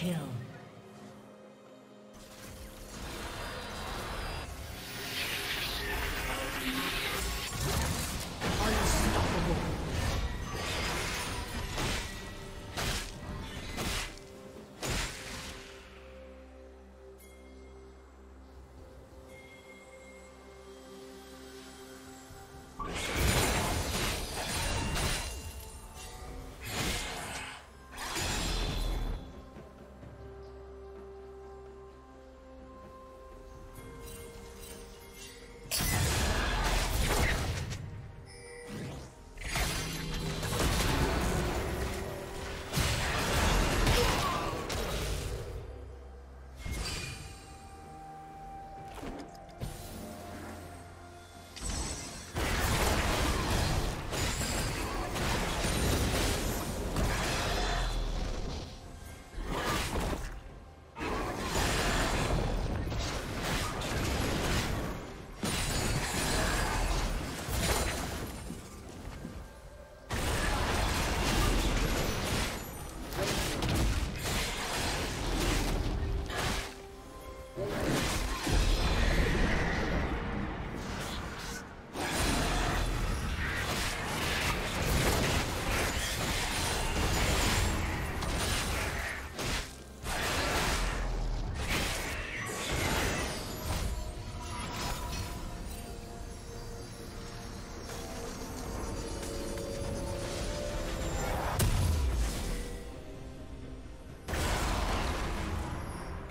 kill.